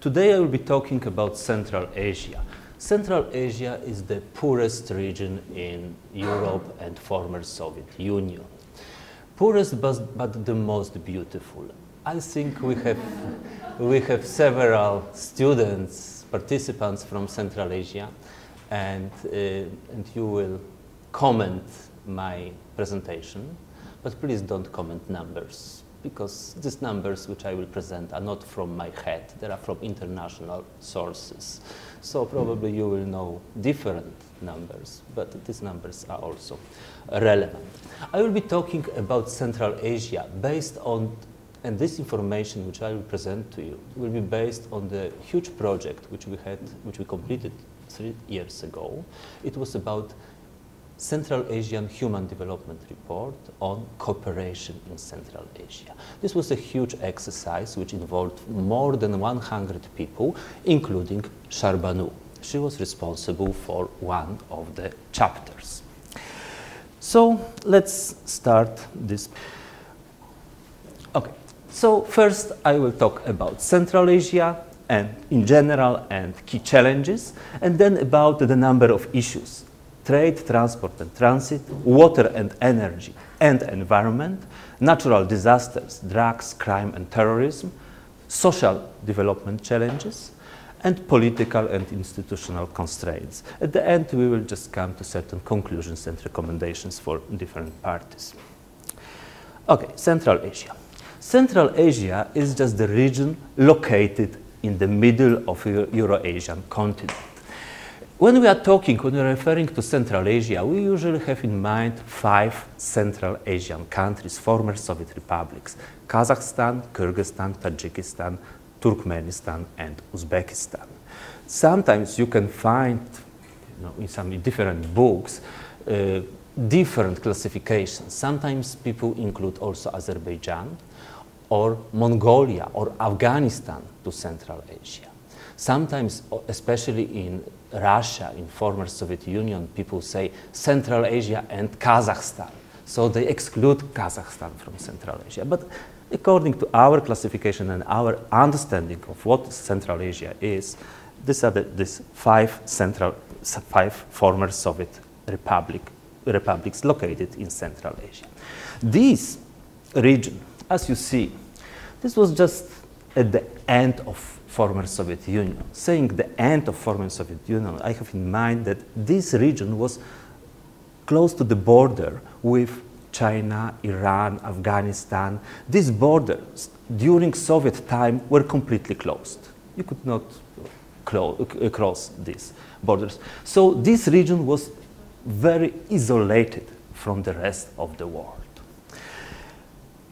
Today I will be talking about Central Asia. Central Asia is the poorest region in Europe and former Soviet Union. Poorest but, but the most beautiful. I think we have, we have several students, participants from Central Asia, and, uh, and you will comment my presentation, but please don't comment numbers because these numbers which I will present are not from my head, they are from international sources. So probably you will know different numbers, but these numbers are also relevant. I will be talking about Central Asia based on, and this information which I will present to you will be based on the huge project which we had, which we completed three years ago. It was about Central Asian Human Development Report on cooperation in Central Asia. This was a huge exercise which involved more than 100 people, including Sharbanu. She was responsible for one of the chapters. So let's start this. Okay, so first I will talk about Central Asia and in general and key challenges, and then about the number of issues trade, transport and transit, water and energy and environment, natural disasters, drugs, crime and terrorism, social development challenges, and political and institutional constraints. At the end, we will just come to certain conclusions and recommendations for different parties. Okay, Central Asia. Central Asia is just the region located in the middle of the Euro-Asian continent. When we are talking, when we are referring to Central Asia, we usually have in mind five Central Asian countries, former Soviet republics, Kazakhstan, Kyrgyzstan, Tajikistan, Turkmenistan, and Uzbekistan. Sometimes you can find you know, in some different books uh, different classifications. Sometimes people include also Azerbaijan or Mongolia or Afghanistan to Central Asia. Sometimes, especially in Russia, in former Soviet Union, people say Central Asia and Kazakhstan. So they exclude Kazakhstan from Central Asia. But according to our classification and our understanding of what Central Asia is, these are the these five central, five former Soviet republic, republics located in Central Asia. This region, as you see, this was just at the end of former Soviet Union. Saying the end of former Soviet Union, I have in mind that this region was close to the border with China, Iran, Afghanistan. These borders during Soviet time were completely closed. You could not uh, cross these borders. So this region was very isolated from the rest of the world.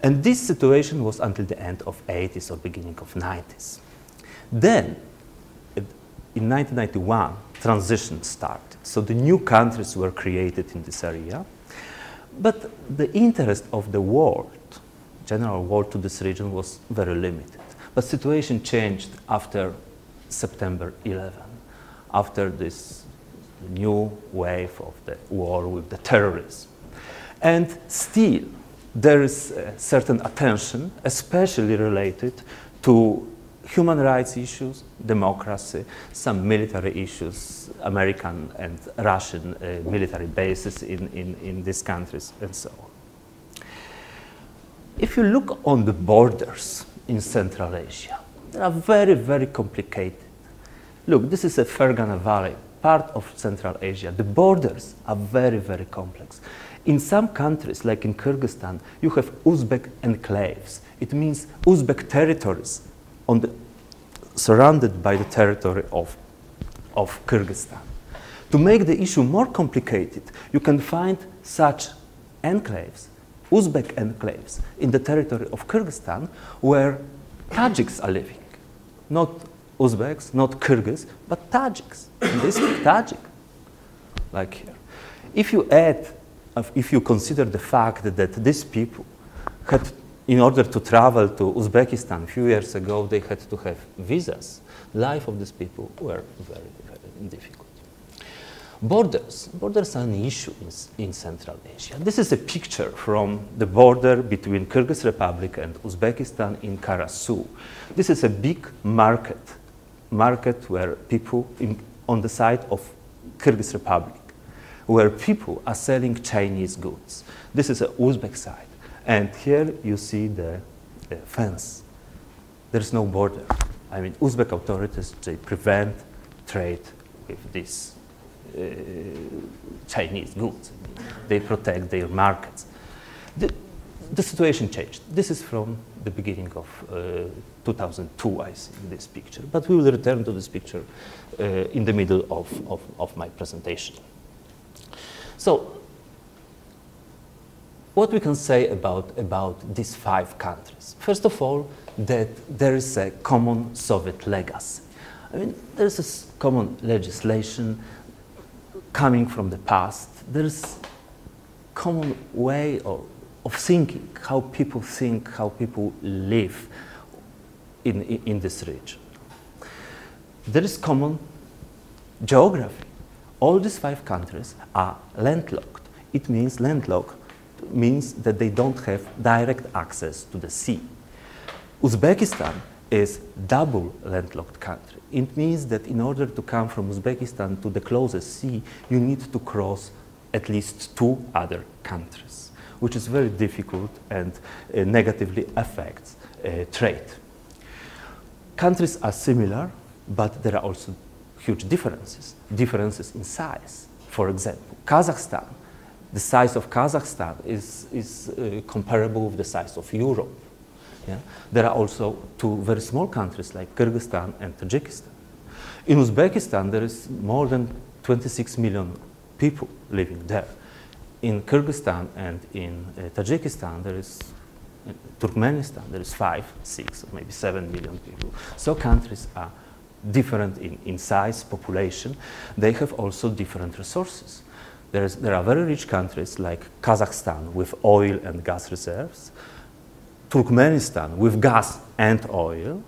And this situation was until the end of 80s or beginning of 90s. Then, in 1991, transition started. So the new countries were created in this area. But the interest of the world, general world to this region was very limited. But situation changed after September 11, after this new wave of the war with the terrorism. And still, there is a certain attention, especially related to human rights issues, democracy, some military issues, American and Russian uh, military bases in, in, in these countries, and so on. If you look on the borders in Central Asia, they are very, very complicated. Look, this is a Fergana Valley, part of Central Asia. The borders are very, very complex. In some countries, like in Kyrgyzstan, you have Uzbek enclaves. It means Uzbek territories on the, surrounded by the territory of, of Kyrgyzstan. To make the issue more complicated, you can find such enclaves, Uzbek enclaves, in the territory of Kyrgyzstan where Tajiks are living. Not Uzbeks, not Kyrgyz, but Tajiks. And they speak Tajik, like here. If you add, if you consider the fact that these people had in order to travel to Uzbekistan a few years ago, they had to have visas. Life of these people were very, very difficult. Borders. Borders are an issue in, in, Central Asia. This is a picture from the border between Kyrgyz Republic and Uzbekistan in Karasu. This is a big market market where people in, on the side of Kyrgyz Republic, where people are selling Chinese goods. This is a Uzbek side. And here you see the, the fence. There's no border. I mean, Uzbek authorities, they prevent trade with these uh, Chinese goods. They protect their markets. The, the situation changed. This is from the beginning of uh, 2002, I see this picture. But we will return to this picture uh, in the middle of, of, of my presentation. So, what we can say about, about these five countries? First of all, that there is a common Soviet legacy. I mean, there's a common legislation coming from the past. There's common way of, of thinking, how people think, how people live in, in, in this region. There is common geography. All these five countries are landlocked. It means landlocked means that they don't have direct access to the sea. Uzbekistan is double landlocked country. It means that in order to come from Uzbekistan to the closest sea, you need to cross at least two other countries, which is very difficult and uh, negatively affects uh, trade. Countries are similar, but there are also huge differences, differences in size. For example, Kazakhstan, the size of Kazakhstan is, is uh, comparable with the size of Europe. Yeah? There are also two very small countries like Kyrgyzstan and Tajikistan. In Uzbekistan, there is more than 26 million people living there. In Kyrgyzstan and in uh, Tajikistan, there is in Turkmenistan, there is five, six, or maybe seven million people. So countries are different in, in size, population. They have also different resources. There, is, there are very rich countries like Kazakhstan with oil and gas reserves, Turkmenistan with gas and oil,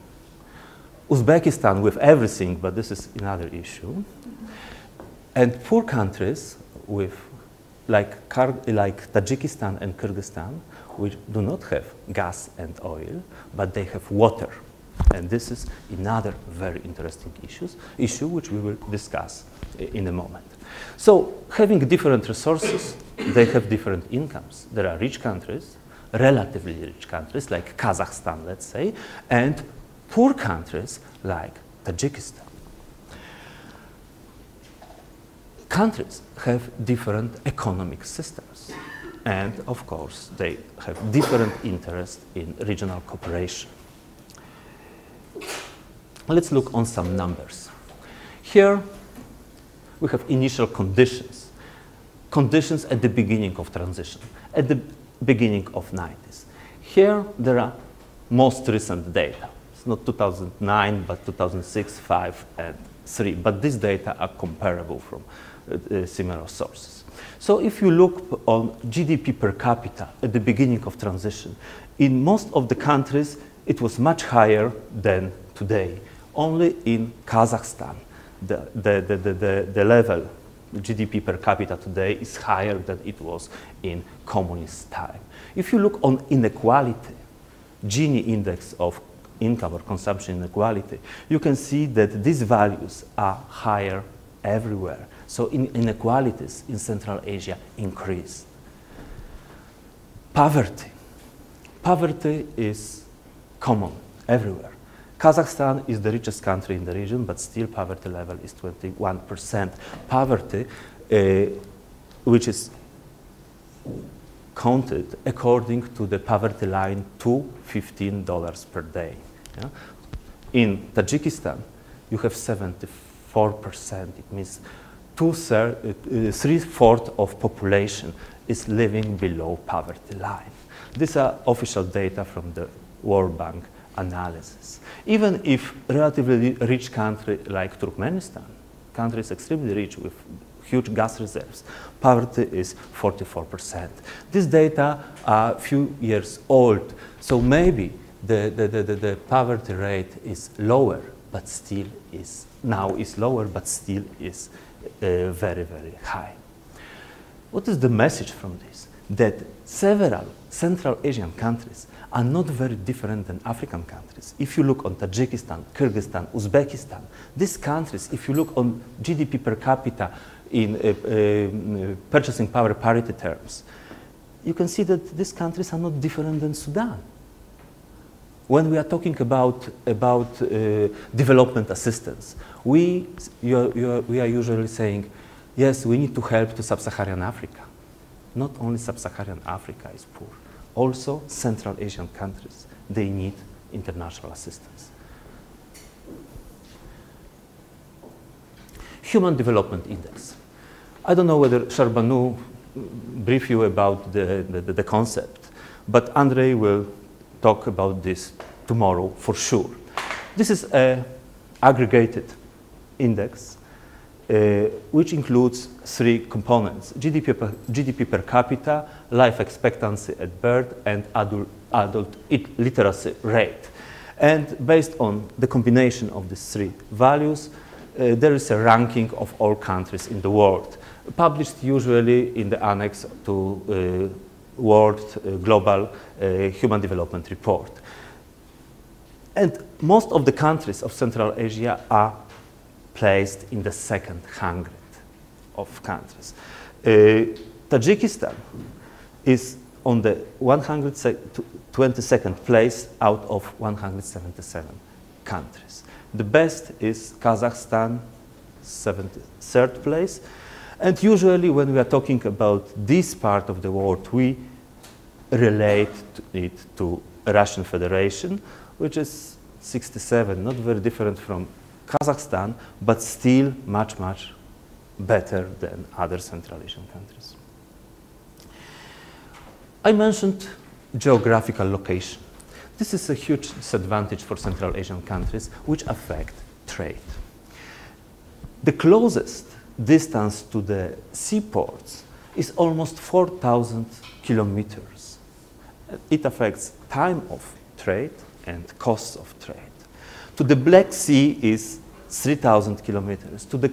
Uzbekistan with everything, but this is another issue, and poor countries with like, like Tajikistan and Kyrgyzstan, which do not have gas and oil, but they have water. And this is another very interesting issues, issue which we will discuss in a moment. So having different resources, they have different incomes. There are rich countries relatively rich countries like Kazakhstan, let's say, and poor countries like Tajikistan. Countries have different economic systems, and of course, they have different interests in regional cooperation. Let's look on some numbers. Here, we have initial conditions, conditions at the beginning of transition. At the beginning of 90s. Here there are most recent data. It's not 2009, but 2006, 5, and 3. But these data are comparable from uh, uh, similar sources. So if you look on GDP per capita at the beginning of transition, in most of the countries it was much higher than today. Only in Kazakhstan, the, the, the, the, the level GDP per capita today is higher than it was in communist time. If you look on inequality, Gini index of income or consumption inequality, you can see that these values are higher everywhere. So in inequalities in Central Asia increase. Poverty. Poverty is common everywhere. Kazakhstan is the richest country in the region, but still poverty level is 21%. Poverty, uh, which is counted according to the poverty line to $15 per day. Yeah? In Tajikistan, you have 74%. It means two uh, three-fourths of population is living below poverty line. These are official data from the World Bank analysis. Even if relatively rich country like Turkmenistan, country is extremely rich with huge gas reserves, poverty is 44%. These data are a few years old, so maybe the, the, the, the, poverty rate is lower, but still is, now is lower, but still is uh, very, very high. What is the message from this? that several Central Asian countries are not very different than African countries. If you look on Tajikistan, Kyrgyzstan, Uzbekistan, these countries, if you look on GDP per capita in uh, uh, purchasing power parity terms, you can see that these countries are not different than Sudan. When we are talking about, about uh, development assistance, we, you're, you're, we are usually saying, yes, we need to help to sub-Saharan Africa. Not only sub-Saharan Africa is poor, also Central Asian countries, they need international assistance. Human Development Index. I don't know whether Sharbanu brief you about the, the, the concept, but Andrei will talk about this tomorrow for sure. This is an aggregated index uh, which includes three components, GDP per, GDP per, capita, life expectancy at birth, and adult, adult literacy rate. And based on the combination of these three values, uh, there is a ranking of all countries in the world, published usually in the annex to uh, World uh, Global uh, Human Development Report. And most of the countries of Central Asia are placed in the second hundred of countries. Uh, Tajikistan is on the 122nd place out of 177 countries. The best is Kazakhstan, 73rd place. And usually when we are talking about this part of the world, we relate it to Russian Federation, which is 67, not very different from Kazakhstan, but still much, much better than other Central Asian countries. I mentioned geographical location. This is a huge disadvantage for Central Asian countries which affect trade. The closest distance to the seaports is almost 4,000 kilometers. It affects time of trade and costs of trade. To the Black Sea is 3,000 kilometers. To the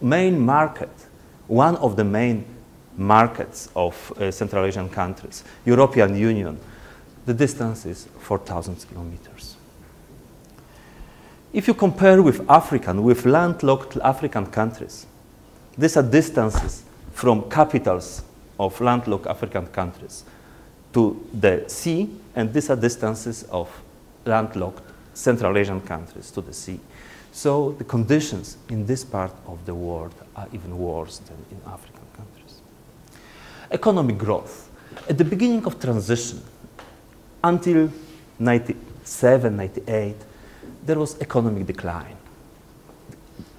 main market, one of the main markets of uh, Central Asian countries, European Union, the distance is 4,000 kilometers. If you compare with African, with landlocked African countries, these are distances from capitals of landlocked African countries to the sea, and these are distances of landlocked Central Asian countries to the sea. So the conditions in this part of the world are even worse than in countries. Economic growth. At the beginning of transition, until 97, 98, there was economic decline.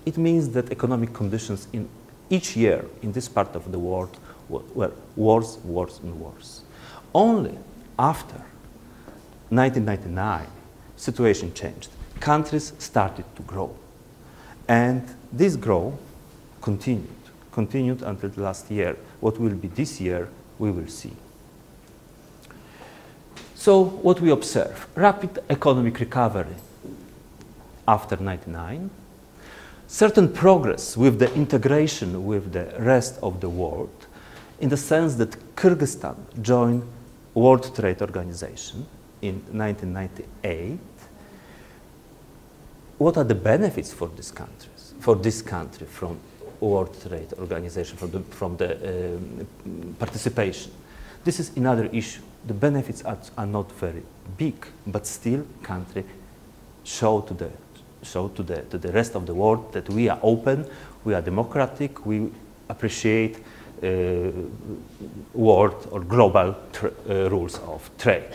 It means that economic conditions in each year in this part of the world were worse, worse, and worse. Only after 1999, situation changed. Countries started to grow. And this growth continued, continued until the last year. What will be this year, we will see. So what we observe, rapid economic recovery after 99, certain progress with the integration with the rest of the world, in the sense that Kyrgyzstan joined World Trade Organization in 1998, what are the benefits for these countries, for this country from World Trade Organization, from the, from the um, participation? This is another issue. The benefits are, are not very big, but still country show to the show to the, to the rest of the world that we are open, we are democratic, we appreciate uh, world or global uh, rules of trade.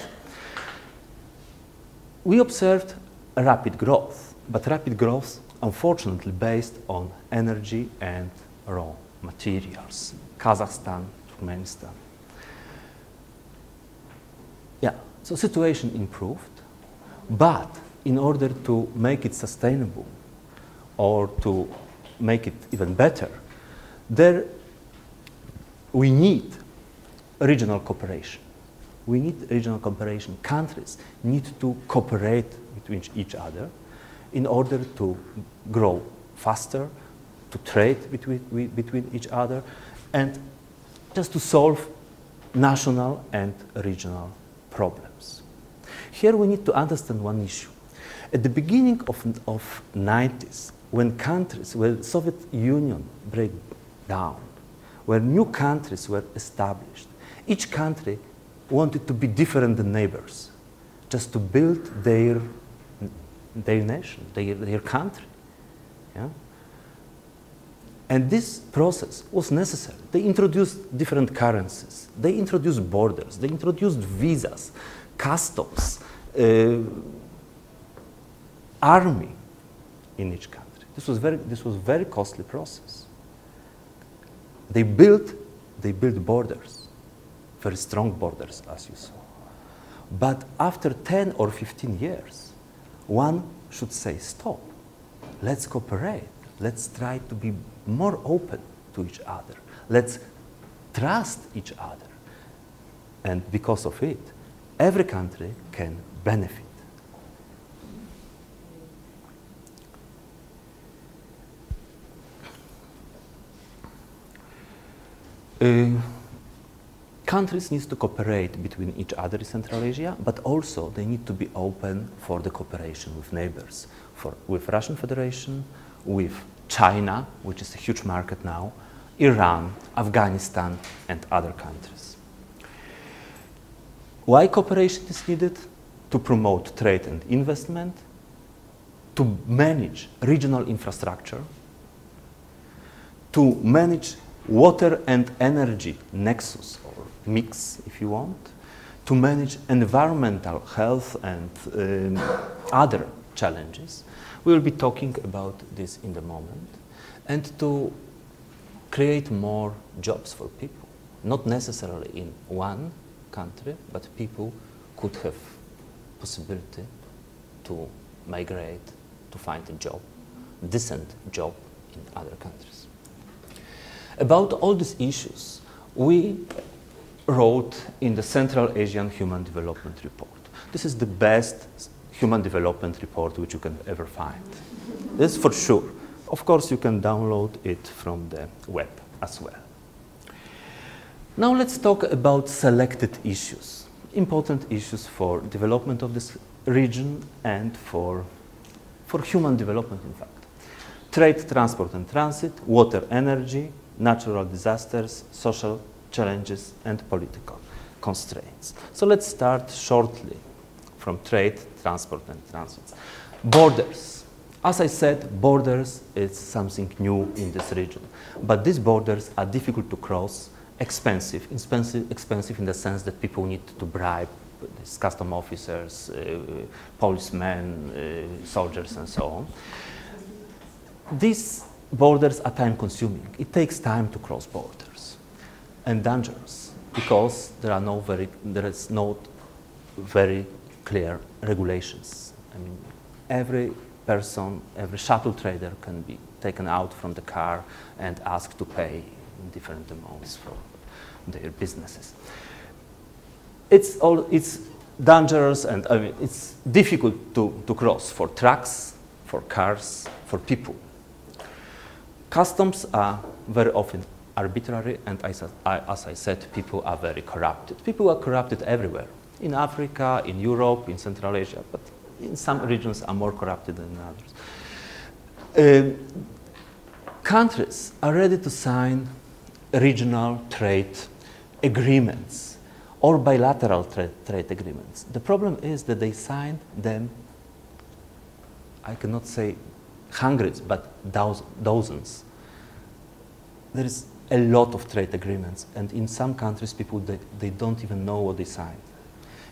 We observed rapid growth but rapid growth, unfortunately, based on energy and raw materials. Kazakhstan, Turkmenistan. Yeah, so situation improved, but in order to make it sustainable or to make it even better, there we need regional cooperation. We need regional cooperation. Countries need to cooperate between each other in order to grow faster, to trade between, between each other, and just to solve national and regional problems. Here we need to understand one issue. At the beginning of, of 90s, when countries, when Soviet Union break down, when new countries were established, each country wanted to be different than neighbors, just to build their, their nation, their, their country. Yeah? And this process was necessary. They introduced different currencies. They introduced borders. They introduced visas, customs, uh, army in each country. This was very, this was very costly process. They built, they built borders, very strong borders, as you saw. But after 10 or 15 years, one should say, stop, let's cooperate. Let's try to be more open to each other. Let's trust each other. And because of it, every country can benefit. Uh, countries need to cooperate between each other in Central Asia, but also they need to be open for the cooperation with neighbors, for, with Russian Federation, with China, which is a huge market now, Iran, Afghanistan, and other countries. Why cooperation is needed? To promote trade and investment, to manage regional infrastructure, to manage water and energy nexus mix, if you want, to manage environmental health and um, other challenges. We will be talking about this in the moment. And to create more jobs for people, not necessarily in one country, but people could have possibility to migrate, to find a job, decent job in other countries. About all these issues, we wrote in the Central Asian Human Development Report. This is the best human development report which you can ever find. This for sure. Of course, you can download it from the web as well. Now let's talk about selected issues, important issues for development of this region and for, for human development, in fact. Trade, transport and transit, water, energy, natural disasters, social challenges, and political constraints. So let's start shortly from trade, transport, and transit. Borders. As I said, borders is something new in this region. But these borders are difficult to cross, expensive, expensive, expensive in the sense that people need to bribe these custom officers, uh, policemen, uh, soldiers, and so on. These borders are time consuming. It takes time to cross borders and dangerous because there are no very, there is no very clear regulations. I mean, every person, every shuttle trader can be taken out from the car and asked to pay different amounts for their businesses. It's, all, it's dangerous and I mean, it's difficult to, to cross for trucks, for cars, for people. Customs are very often arbitrary, and I, as I said, people are very corrupted. People are corrupted everywhere, in Africa, in Europe, in Central Asia, but in some regions are more corrupted than others. Uh, countries are ready to sign regional trade agreements or bilateral tra trade agreements. The problem is that they signed them, I cannot say hundreds, but dozens there is a lot of trade agreements, and in some countries, people they, they don't even know what they signed,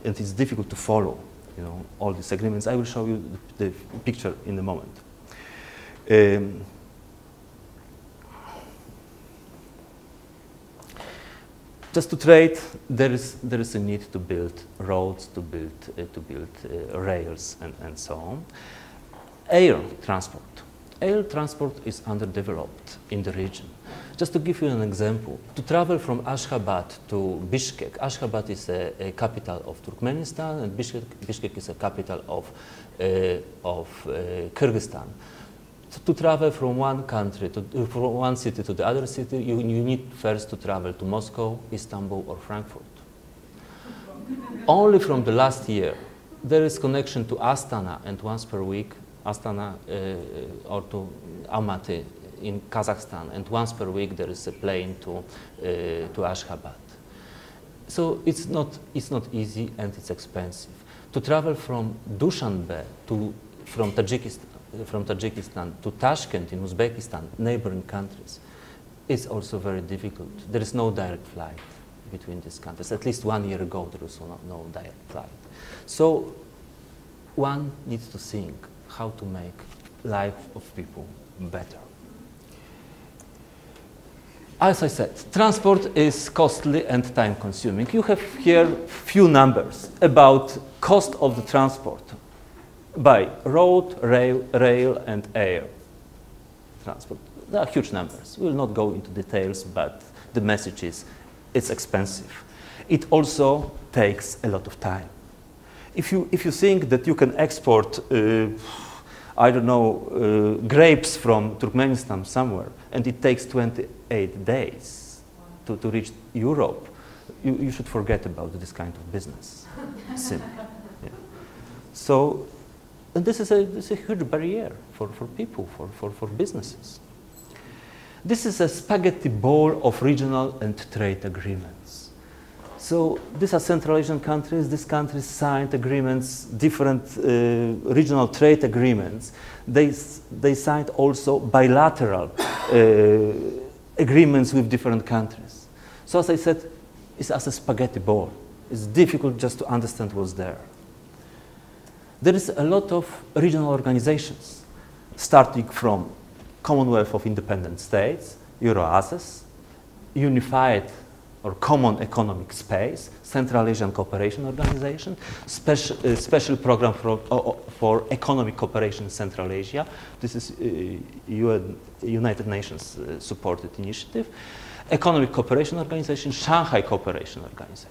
and it's difficult to follow, you know, all these agreements. I will show you the, the picture in a moment. Um, just to trade, there is, there is a need to build roads, to build, uh, to build uh, rails, and, and so on. Air transport. Air transport is underdeveloped in the region. Just to give you an example, to travel from Ashgabat to Bishkek, Ashgabat is a, a capital of Turkmenistan and Bishkek, Bishkek is a capital of, uh, of uh, Kyrgyzstan. To travel from one country, to, from one city to the other city, you, you need first to travel to Moscow, Istanbul or Frankfurt. only from the last year, there is connection to Astana and once per week, Astana uh, or to Almaty in Kazakhstan, and once per week there is a plane to, uh, to Ashgabat. So it's not, it's not easy and it's expensive. To travel from Dushanbe to, from, Tajikistan, from Tajikistan to Tashkent in Uzbekistan, neighboring countries, is also very difficult. There is no direct flight between these countries. At least one year ago, there was no, no direct flight. So one needs to think how to make life of people better. As I said, transport is costly and time consuming. You have here few numbers about cost of the transport by road, rail, rail and air transport. There are huge numbers. We will not go into details, but the message is it's expensive. It also takes a lot of time. If you, if you think that you can export uh, I don't know, uh, grapes from Turkmenistan somewhere, and it takes 28 days to, to reach Europe, you, you should forget about this kind of business. Simply. Yeah. So, and this is a, this is a huge barrier for, for people, for, for, for businesses. This is a spaghetti ball of regional and trade agreements. So these are Central Asian countries. These countries signed agreements, different uh, regional trade agreements. They, they signed also bilateral uh, agreements with different countries. So as I said, it's as a spaghetti ball. It's difficult just to understand what's there. There is a lot of regional organizations, starting from Commonwealth of Independent States, EurAsEC, Unified or Common Economic Space, Central Asian Cooperation Organization, special, uh, special program for, uh, for economic cooperation in Central Asia. This is uh, UN, United Nations uh, supported initiative. Economic Cooperation Organization, Shanghai Cooperation Organization.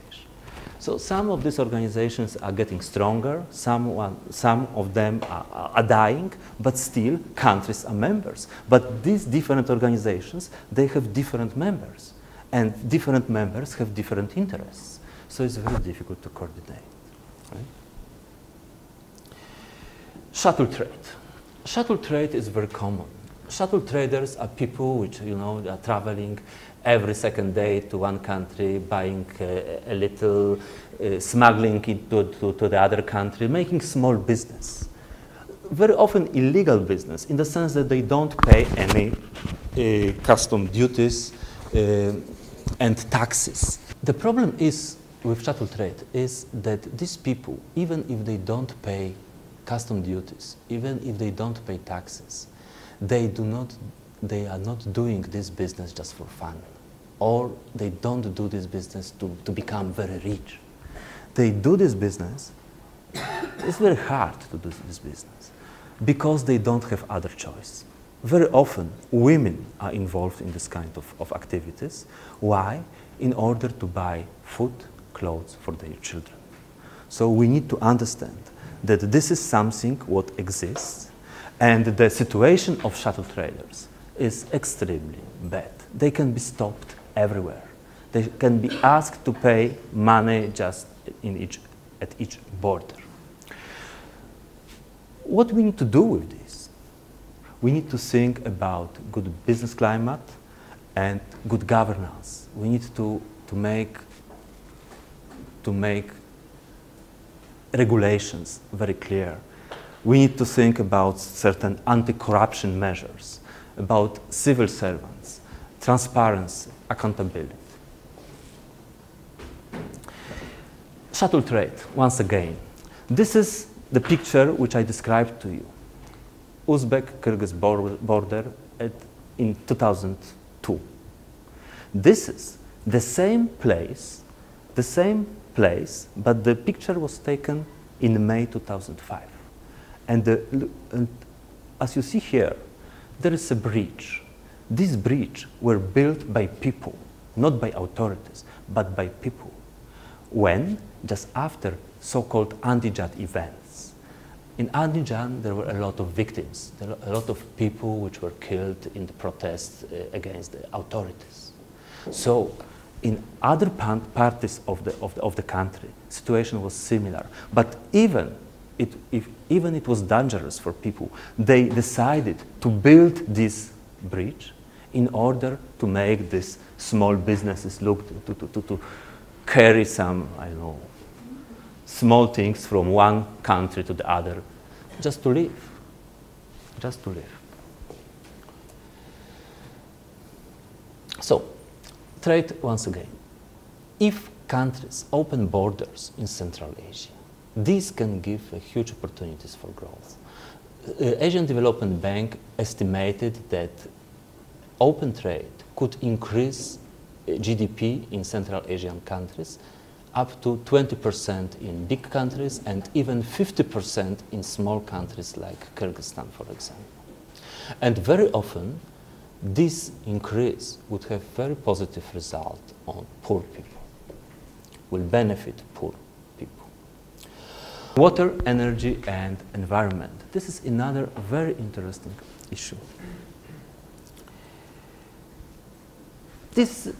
So some of these organizations are getting stronger, some, one, some of them are, are, dying, but still countries are members. But these different organizations, they have different members and different members have different interests. So it's very difficult to coordinate. Right? Shuttle trade. Shuttle trade is very common. Shuttle traders are people which, you know, are traveling every second day to one country, buying uh, a little, uh, smuggling it to, to, to, the other country, making small business. Very often illegal business in the sense that they don't pay any uh, custom duties, uh, and taxes. The problem is with shuttle trade is that these people, even if they don't pay custom duties, even if they don't pay taxes, they do not, they are not doing this business just for fun, or they don't do this business to, to become very rich. They do this business, it's very hard to do this business, because they don't have other choice. Very often, women are involved in this kind of, of activities. Why? In order to buy food, clothes for their children. So we need to understand that this is something what exists and the situation of shuttle traders is extremely bad. They can be stopped everywhere. They can be asked to pay money just in each, at each border. What we need to do with this? we need to think about good business climate and good governance. We need to, to, make, to make regulations very clear. We need to think about certain anti-corruption measures, about civil servants, transparency, accountability. Shuttle trade, once again. This is the picture which I described to you. Uzbek-Kyrgyz border at, in 2002. This is the same place, the same place, but the picture was taken in May 2005. And, the, and as you see here, there is a bridge. These bridges were built by people, not by authorities, but by people. When? Just after so-called Andijan event in Andijan, there were a lot of victims. A lot of people which were killed in the protests uh, against the authorities. So in other parts of the, of the, of the country, situation was similar. But even it, if, even it was dangerous for people, they decided to build this bridge in order to make these small businesses look to, to, to, to carry some, I don't know, small things from one country to the other, just to live, just to live. So, trade once again. If countries open borders in Central Asia, this can give huge opportunities for growth. Uh, Asian Development Bank estimated that open trade could increase uh, GDP in Central Asian countries up to 20% in big countries and even 50% in small countries like Kyrgyzstan, for example. And very often, this increase would have very positive result on poor people, will benefit poor people. Water, energy, and environment. This is another very interesting issue. This,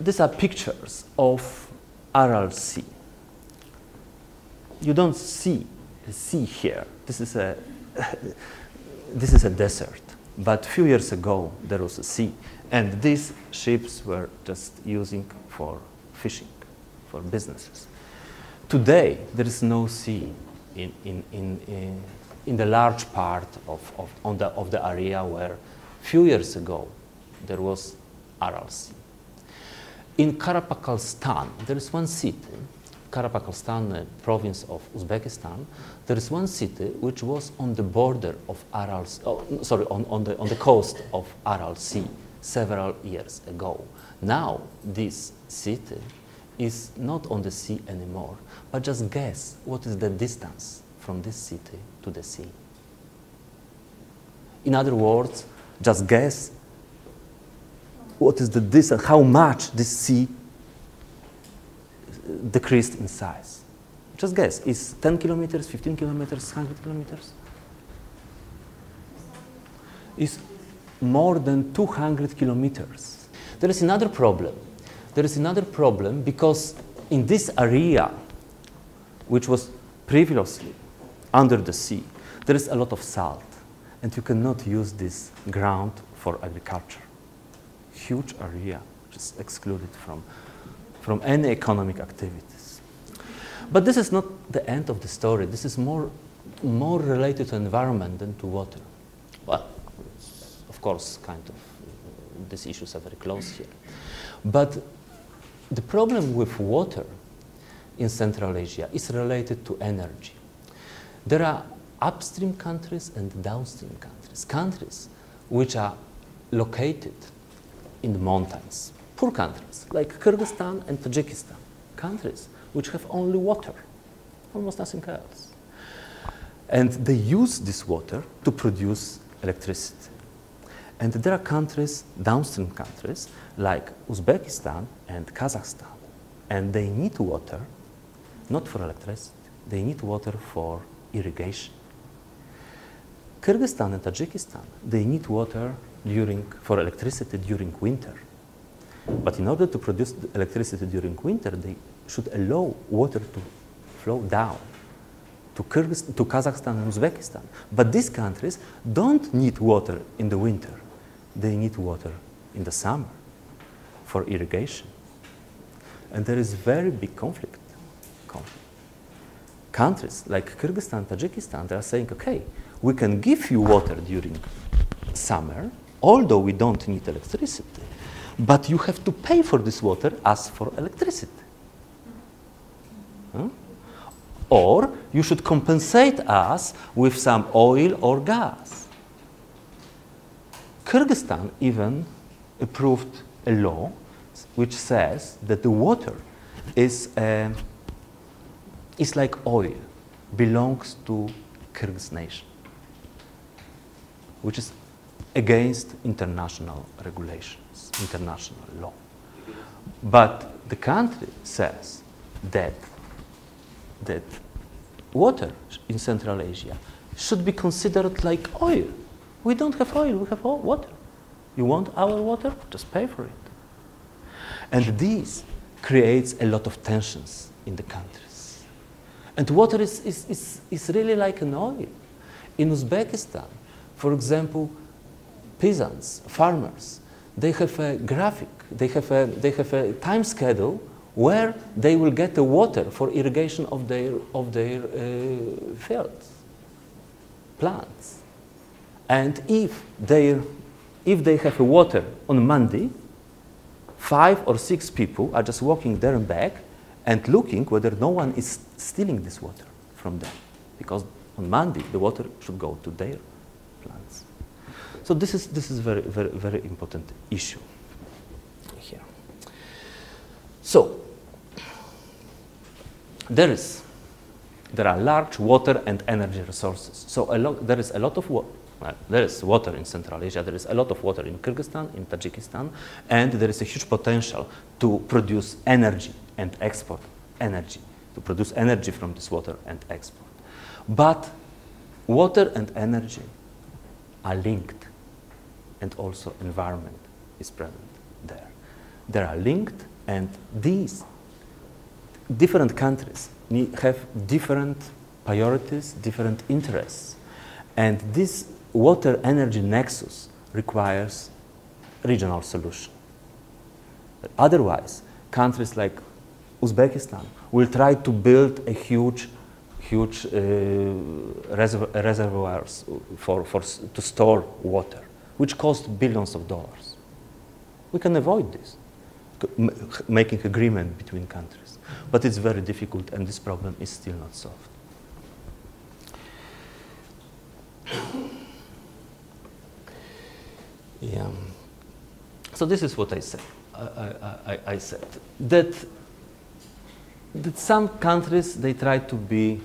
these are pictures of Sea. You don't see a sea here. This is a, this is a desert. But a few years ago, there was a sea. And these ships were just using for fishing, for businesses. Today, there is no sea in, in, in, in, in the large part of, of, on the, of the area where few years ago there was Aral Sea. In Karapakalstan, there is one city, Karapakalstan, uh, province of Uzbekistan, there is one city which was on the border of Aral, oh, sorry, on, on, the, on the coast of Aral Sea several years ago. Now, this city is not on the sea anymore, but just guess what is the distance from this city to the sea. In other words, just guess what is the distance, how much this sea uh, decreased in size. Just guess, is 10 kilometers, 15 kilometers, 100 kilometers? Is more than 200 kilometers. There is another problem. There is another problem because in this area, which was previously under the sea, there is a lot of salt, and you cannot use this ground for agriculture huge area which is excluded from, from any economic activities. But this is not the end of the story. This is more, more related to environment than to water. Well, of course, kind of, these issues are very close here. But the problem with water in Central Asia is related to energy. There are upstream countries and downstream countries, countries which are located in the mountains. Poor countries like Kyrgyzstan and Tajikistan, countries which have only water, almost nothing else. And they use this water to produce electricity. And there are countries, downstream countries, like Uzbekistan and Kazakhstan, and they need water not for electricity, they need water for irrigation. Kyrgyzstan and Tajikistan, they need water during, for electricity during winter. But in order to produce electricity during winter, they should allow water to flow down to, Kyrgyz, to Kazakhstan and Uzbekistan. But these countries don't need water in the winter. They need water in the summer for irrigation. And there is very big conflict. conflict. Countries like Kyrgyzstan, Tajikistan, they are saying, okay, we can give you water during summer, although we don't need electricity, but you have to pay for this water as for electricity. Huh? Or you should compensate us with some oil or gas. Kyrgyzstan even approved a law which says that the water is, uh, is like oil, belongs to Kyrgyz nation, which is against international regulations, international law. But the country says that, that water in Central Asia should be considered like oil. We don't have oil, we have water. You want our water? Just pay for it. And this creates a lot of tensions in the countries. And water is, is, is, is really like an oil. In Uzbekistan, for example, peasants, farmers, they have a graphic, they have a, they have a time schedule where they will get the water for irrigation of their, of their uh, fields, plants. And if, they if they have a water on Monday, five or six people are just walking there and back and looking whether no one is stealing this water from them. Because on Monday, the water should go to their plants. So this is, this is very, very, very important issue here. So there is, there are large water and energy resources. So a lot, there is a lot of water. Well, there is water in Central Asia, there is a lot of water in Kyrgyzstan, in Tajikistan, and there is a huge potential to produce energy and export energy, to produce energy from this water and export. But water and energy are linked and also environment is present there. They are linked and these different countries have different priorities, different interests. And this water energy nexus requires regional solution. Otherwise, countries like Uzbekistan will try to build a huge, huge uh, reserv reservoirs for, for, to store water which cost billions of dollars. We can avoid this, making agreement between countries. But it's very difficult and this problem is still not solved. Yeah. So this is what I said. I, I, I, said that that some countries they try to be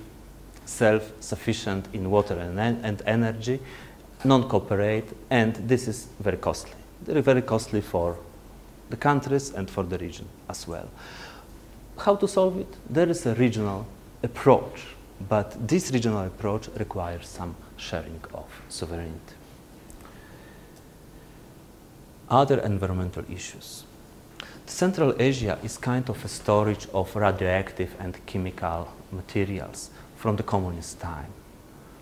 self-sufficient in water and, and energy, non-cooperate, and this is very costly. Very, very costly for the countries and for the region as well. How to solve it? There is a regional approach, but this regional approach requires some sharing of sovereignty. Other environmental issues. Central Asia is kind of a storage of radioactive and chemical materials from the communist time,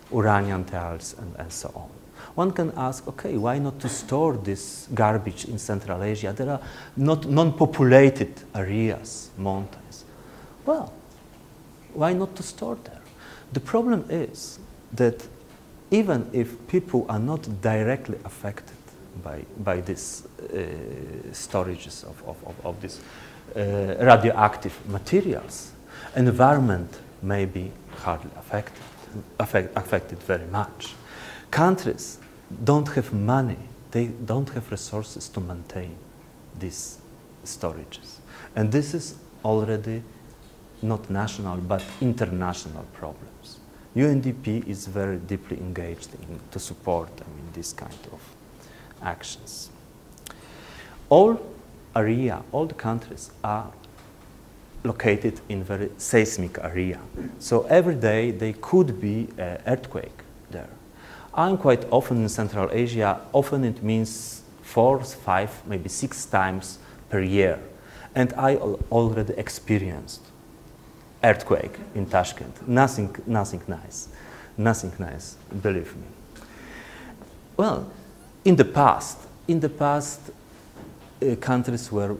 uranium tails and, and so on. One can ask, okay, why not to store this garbage in Central Asia? There are not non-populated areas, mountains. Well, why not to store there? The problem is that even if people are not directly affected by, by these uh, storages of, of, of, of these uh, radioactive materials, environment may be hardly affected, affect, affected very much. Countries don't have money, they don't have resources to maintain these storages. And this is already not national but international problems. UNDP is very deeply engaged in, to support I mean, this kind of actions. All area, all the countries are located in very seismic area. So every day there could be an earthquake there. I'm quite often in Central Asia. Often it means four, five, maybe six times per year. And I already experienced earthquake in Tashkent. Nothing, nothing nice. Nothing nice, believe me. Well, in the past, in the past, uh, countries were,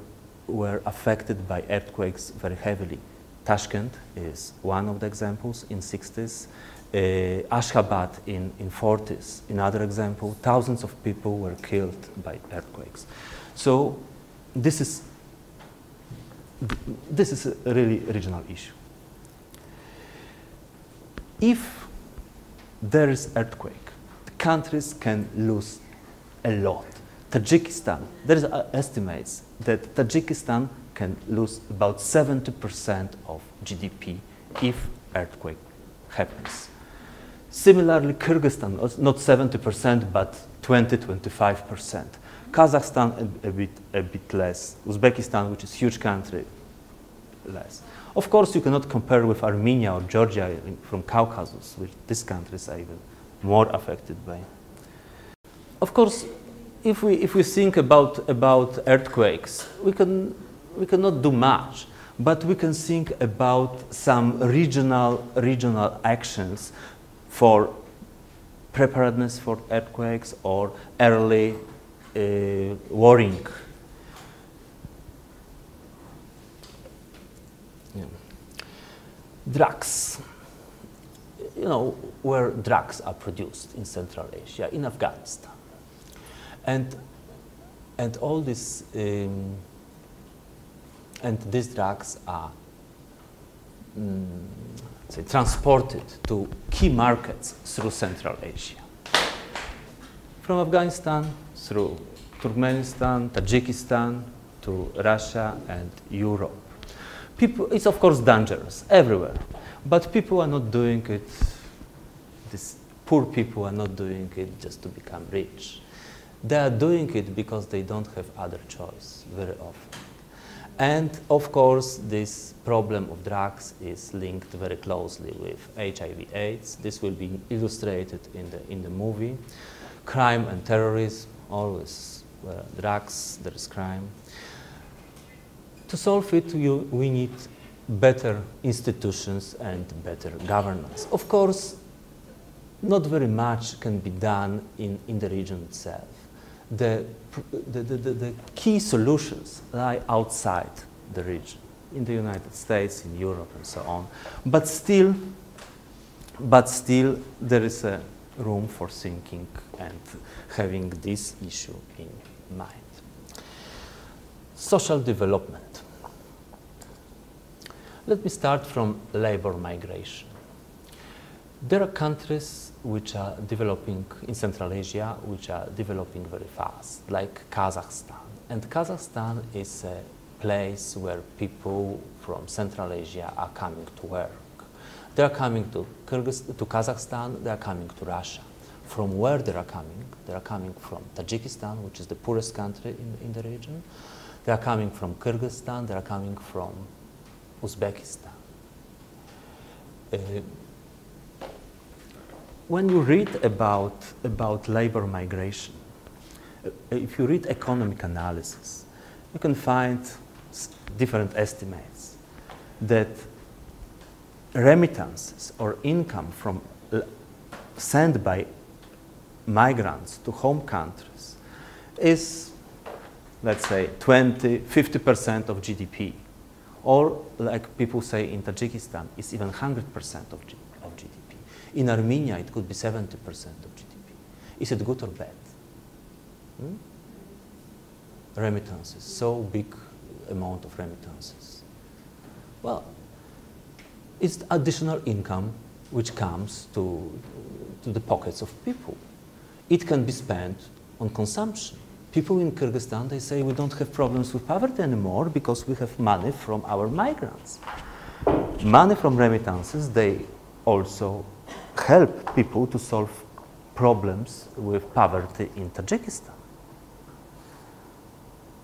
were affected by earthquakes very heavily. Tashkent is one of the examples in 60s uh, Ashgabat in, in 40s, another example, thousands of people were killed by earthquakes. So this is, this is a really regional issue. If there is earthquake, the countries can lose a lot. Tajikistan, there is uh, estimates that Tajikistan can lose about 70% of GDP if earthquake happens. Similarly, Kyrgyzstan, not 70%, but 20, 25%. Kazakhstan, a, a, bit, a bit less. Uzbekistan, which is a huge country, less. Of course, you cannot compare with Armenia or Georgia from Caucasus, which these countries are even more affected by. Of course, if we, if we think about, about earthquakes, we can, we cannot do much, but we can think about some regional, regional actions for preparedness for earthquakes or early uh, warning. Drugs. You know, where drugs are produced in Central Asia, in Afghanistan. And, and all this um, and these drugs are mm, say, transported to key markets through Central Asia. From Afghanistan through Turkmenistan, Tajikistan, to Russia and Europe. People, it's of course dangerous everywhere, but people are not doing it, these poor people are not doing it just to become rich. They are doing it because they don't have other choice very often. And of course, this problem of drugs is linked very closely with HIV AIDS. This will be illustrated in the, in the movie. Crime and terrorism, always uh, drugs, there is crime. To solve it, you, we need better institutions and better governance. Of course, not very much can be done in, in the region itself the, the, the, the, key solutions lie outside the region, in the United States, in Europe, and so on. But still, but still, there is a room for thinking and having this issue in mind. Social development. Let me start from labor migration. There are countries which are developing in Central Asia, which are developing very fast, like Kazakhstan. And Kazakhstan is a place where people from Central Asia are coming to work. They are coming to, Kyrgyz, to Kazakhstan, they are coming to Russia. From where they are coming? They are coming from Tajikistan, which is the poorest country in, in the region. They are coming from Kyrgyzstan, they are coming from Uzbekistan. Uh, when you read about, about labor migration, uh, if you read economic analysis, you can find different estimates that remittances or income from sent by migrants to home countries is, let's say, 20, 50% of GDP. Or, like people say in Tajikistan, it's even 100% of GDP. In Armenia, it could be 70% of GDP. Is it good or bad? Hmm? Remittances, so big amount of remittances. Well, it's additional income which comes to, to the pockets of people. It can be spent on consumption. People in Kyrgyzstan, they say we don't have problems with poverty anymore because we have money from our migrants. Money from remittances, they also help people to solve problems with poverty in Tajikistan.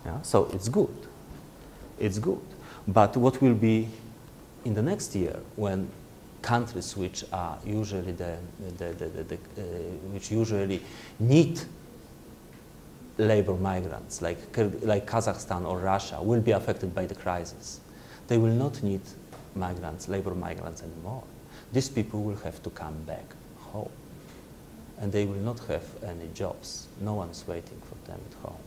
Yeah, so it's good. It's good. But what will be in the next year when countries which are usually the, the, the, the uh, which usually need labor migrants like, like Kazakhstan or Russia will be affected by the crisis. They will not need migrants, labor migrants anymore these people will have to come back home. And they will not have any jobs. No one's waiting for them at home.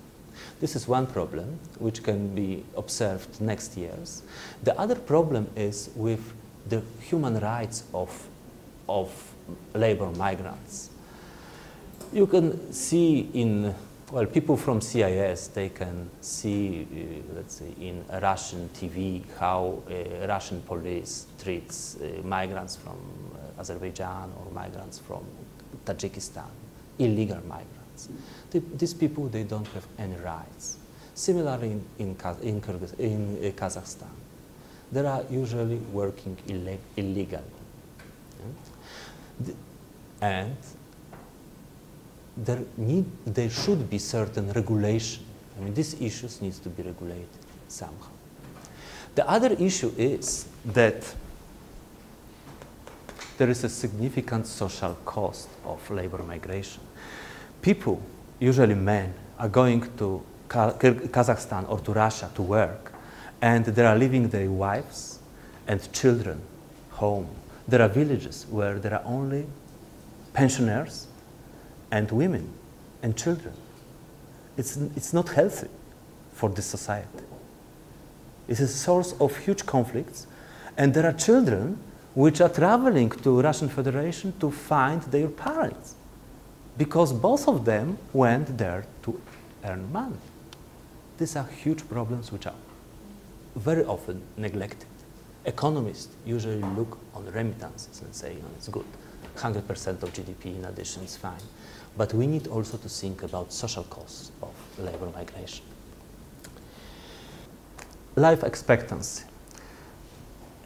This is one problem which can be observed next years. The other problem is with the human rights of, of labor migrants. You can see in well, people from CIS, they can see, uh, let's say, in Russian TV how uh, Russian police treats uh, migrants from uh, Azerbaijan or migrants from Tajikistan, illegal migrants. The, these people, they don't have any rights. Similarly, in, in, in, Kyrgyz, in uh, Kazakhstan, they are usually working illegally. And there, need, there should be certain regulation. I mean, these issues needs to be regulated somehow. The other issue is that there is a significant social cost of labor migration. People, usually men, are going to Kazakhstan or to Russia to work, and they are leaving their wives and children home. There are villages where there are only pensioners and women and children. It's, it's not healthy for this society. It's a source of huge conflicts, and there are children which are traveling to Russian Federation to find their parents because both of them went there to earn money. These are huge problems which are very often neglected. Economists usually look on remittances and say, oh, it's good. 100% of GDP in addition is fine. But we need also to think about social costs of labor migration. Life expectancy.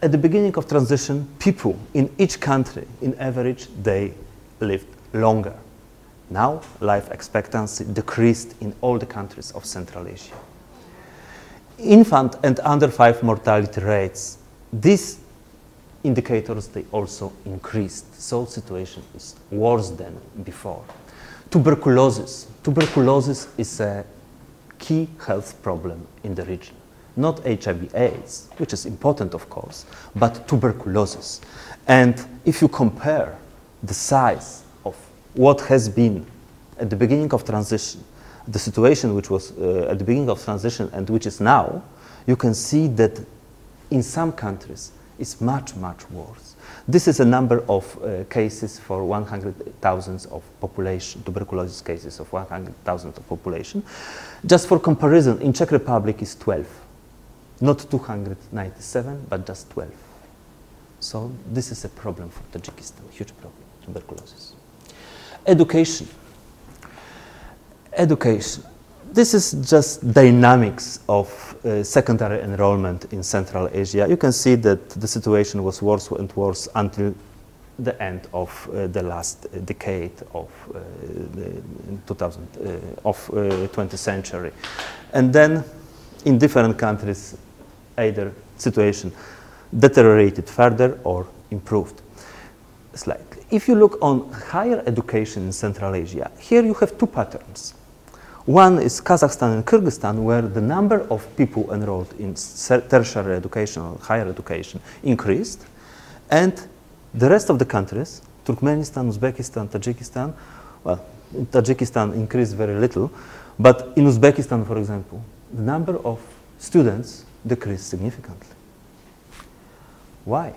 At the beginning of transition, people in each country, in average, they lived longer. Now, life expectancy decreased in all the countries of Central Asia. Infant and under five mortality rates, these indicators, they also increased. So situation is worse than before. Tuberculosis. Tuberculosis is a key health problem in the region. Not HIV AIDS, which is important of course, but tuberculosis. And if you compare the size of what has been at the beginning of transition, the situation which was uh, at the beginning of transition and which is now, you can see that in some countries it's much, much worse. This is a number of uh, cases for 100,000 of population, tuberculosis cases of 100,000 of population. Just for comparison, in Czech Republic is 12, not 297, but just 12. So this is a problem for Tajikistan, huge problem, tuberculosis. Education. Education. This is just dynamics of uh, secondary enrollment in Central Asia. You can see that the situation was worse and worse until the end of uh, the last decade of uh, the 2000 uh, of 20th uh, century, and then in different countries, either situation deteriorated further or improved slightly if you look on higher education in Central Asia, here you have two patterns. One is Kazakhstan and Kyrgyzstan, where the number of people enrolled in tertiary education or higher education increased, and the rest of the countries, Turkmenistan, Uzbekistan, Tajikistan, well, in Tajikistan increased very little, but in Uzbekistan, for example, the number of students decreased significantly. Why?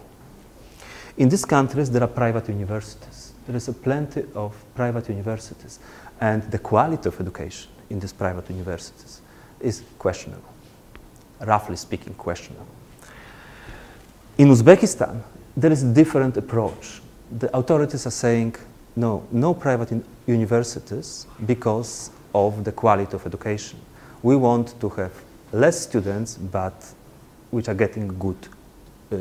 In these countries, there are private universities. There is a plenty of private universities, and the quality of education in these private universities is questionable, roughly speaking, questionable. In Uzbekistan, there is a different approach. The authorities are saying, no, no private universities because of the quality of education. We want to have less students, but which are getting good, uh,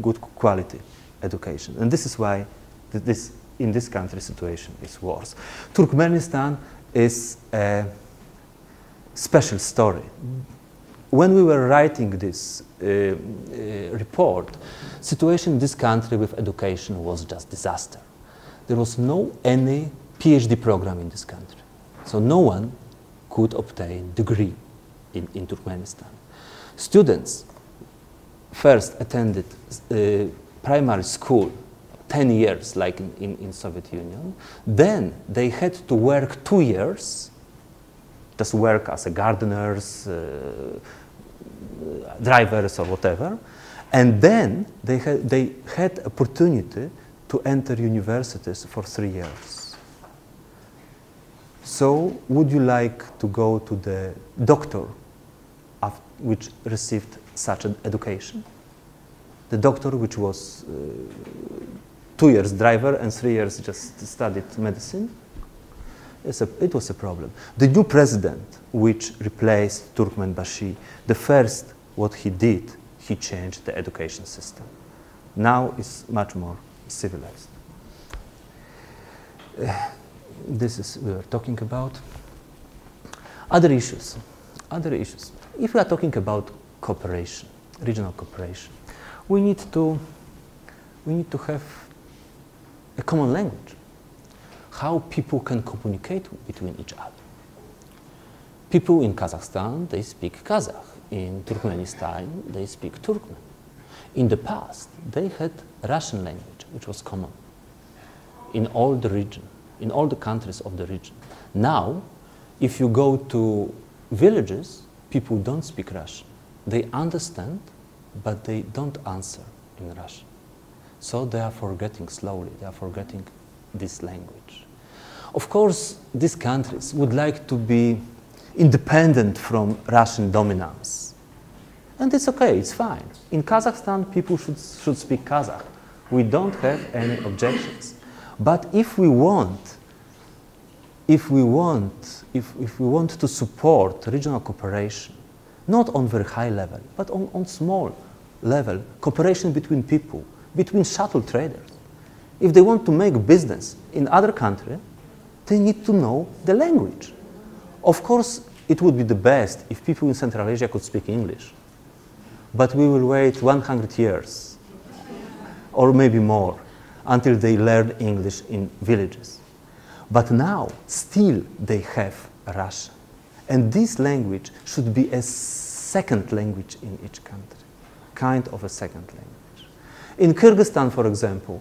good quality education. And this is why this, in this country situation is worse. Turkmenistan is a special story. When we were writing this uh, uh, report, situation in this country with education was just disaster. There was no any PhD program in this country. So no one could obtain degree in, in Turkmenistan. Students first attended uh, primary school 10 years like in, in, in, Soviet Union. Then they had to work two years, just work as a gardeners, uh, drivers or whatever. And then they had, they had opportunity to enter universities for three years. So would you like to go to the doctor which received such an education? the doctor, which was uh, two years driver and three years just studied medicine, a, it was a problem. The new president, which replaced Turkmenbashi, the first what he did, he changed the education system. Now it's much more civilized. Uh, this is we are talking about. Other issues, other issues. If we are talking about cooperation, regional cooperation, we need to, we need to have a common language, how people can communicate between each other. People in Kazakhstan, they speak Kazakh. in Turkmenistan, they speak Turkmen. In the past, they had Russian language, which was common in all the region, in all the countries of the region. Now, if you go to villages, people don't speak Russian. They understand, but they don't answer in Russian. So they are forgetting slowly, they are forgetting this language. Of course, these countries would like to be independent from Russian dominance. And it's okay, it's fine. In Kazakhstan, people should, should speak Kazakh. We don't have any objections. But if we want, if we want, if, if we want to support regional cooperation, not on very high level, but on, on small level, cooperation between people, between shuttle traders. If they want to make business in other country, they need to know the language. Of course, it would be the best if people in Central Asia could speak English. But we will wait 100 years, or maybe more, until they learn English in villages. But now, still, they have Russian. And this language should be a second language in each country, kind of a second language. In Kyrgyzstan, for example,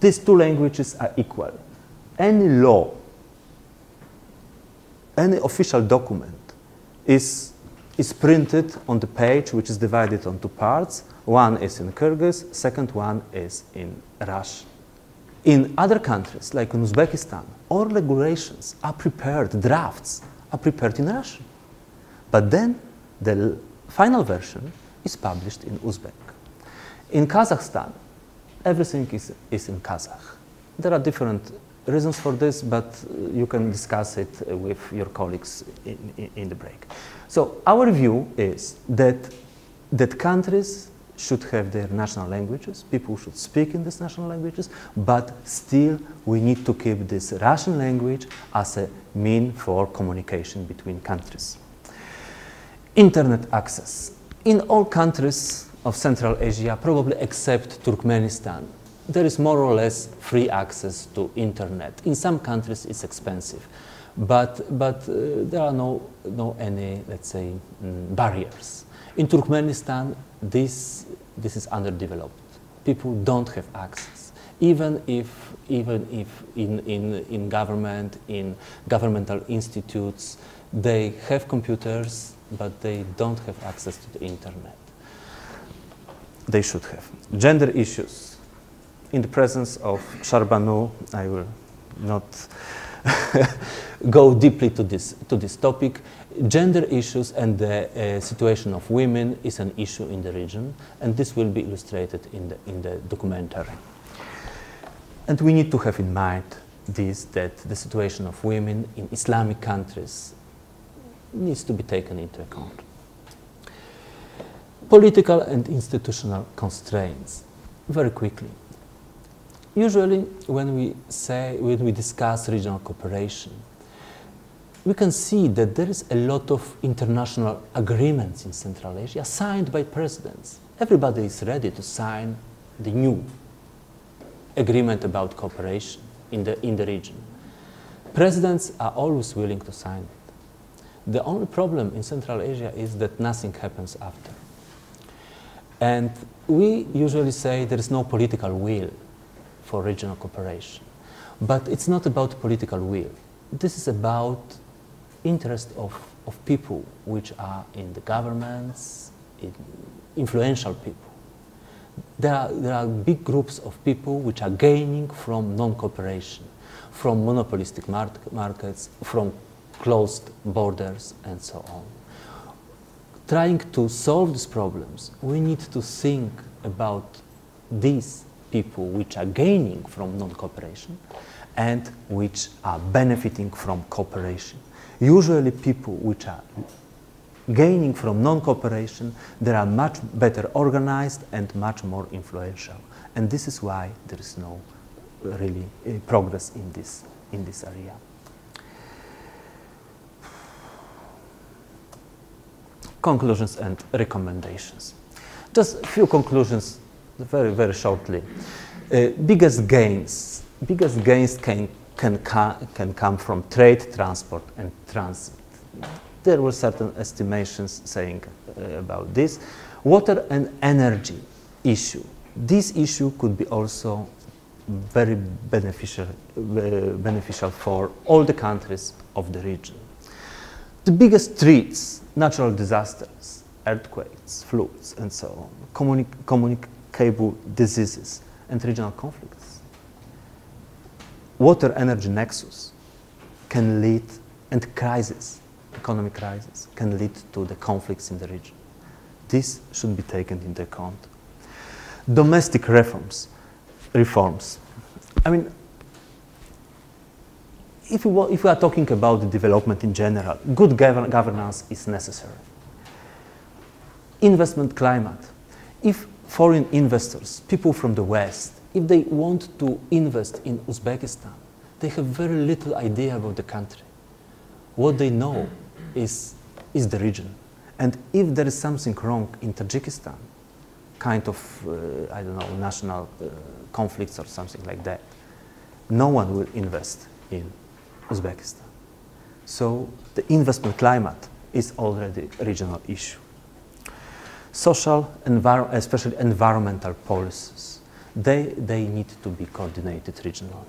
these two languages are equal. Any law, any official document is, is printed on the page which is divided on two parts. One is in Kyrgyz, second one is in Russian. In other countries, like in Uzbekistan, all regulations are prepared, drafts are prepared in Russian. But then the final version is published in Uzbek. In Kazakhstan, everything is, is in Kazakh. There are different reasons for this, but uh, you can discuss it with your colleagues in, in, in the break. So our view is that, that countries should have their national languages, people should speak in these national languages, but still we need to keep this Russian language as a mean for communication between countries. Internet access. In all countries of Central Asia, probably except Turkmenistan, there is more or less free access to internet. In some countries it's expensive, but, but uh, there are no, no any, let's say, mm, barriers. In Turkmenistan, this, this is underdeveloped. People don't have access. Even if, even if in, in, in government, in governmental institutes, they have computers, but they don't have access to the internet. They should have. Gender issues. In the presence of Sharbanu, I will not go deeply to this, to this topic. Gender issues and the uh, situation of women is an issue in the region, and this will be illustrated in the, in the documentary. And we need to have in mind this, that the situation of women in Islamic countries needs to be taken into account. Political and institutional constraints, very quickly. Usually, when we say, when we discuss regional cooperation, we can see that there is a lot of international agreements in Central Asia signed by presidents. Everybody is ready to sign the new agreement about cooperation in the, in the region. Presidents are always willing to sign it. The only problem in Central Asia is that nothing happens after. And we usually say there is no political will for regional cooperation. But it's not about political will. This is about interest of, of people which are in the governments, in influential people. There are, there are big groups of people which are gaining from non-cooperation, from monopolistic mar markets, from closed borders, and so on. Trying to solve these problems, we need to think about these people which are gaining from non-cooperation and which are benefiting from cooperation usually people which are gaining from non-cooperation, they are much better organized and much more influential. And this is why there is no really uh, progress in this, in this area. Conclusions and recommendations. Just a few conclusions very, very shortly. Uh, biggest gains, biggest gains can can, can come from trade, transport, and transit. there were certain estimations saying uh, about this. Water and energy issue. This issue could be also very beneficial, uh, beneficial for all the countries of the region. The biggest threats, natural disasters, earthquakes, floods, and so on, communi communicable diseases, and regional conflicts. Water energy nexus can lead, and crisis, economic crisis, can lead to the conflicts in the region. This should be taken into account. Domestic reforms, reforms. I mean, if we, if we are talking about the development in general, good gov governance is necessary. Investment climate. If foreign investors, people from the West, if they want to invest in Uzbekistan, they have very little idea about the country. What they know is, is the region. And if there is something wrong in Tajikistan, kind of, uh, I don't know, national uh, conflicts or something like that, no one will invest in Uzbekistan. So the investment climate is already a regional issue. Social, envir especially environmental policies, they, they need to be coordinated regionally.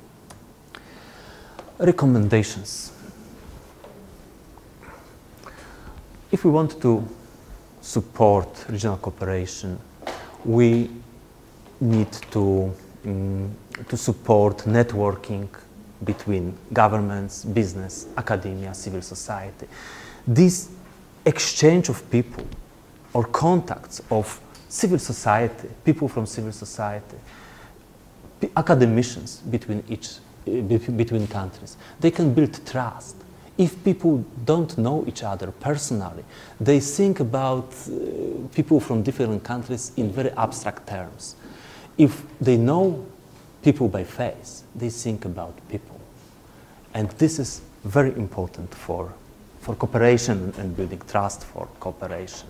Recommendations. If we want to support regional cooperation, we need to, um, to support networking between governments, business, academia, civil society. This exchange of people or contacts of civil society, people from civil society, academicians between each between countries. They can build trust. If people don't know each other personally, they think about uh, people from different countries in very abstract terms. If they know people by face, they think about people. And this is very important for, for cooperation and building trust for cooperation.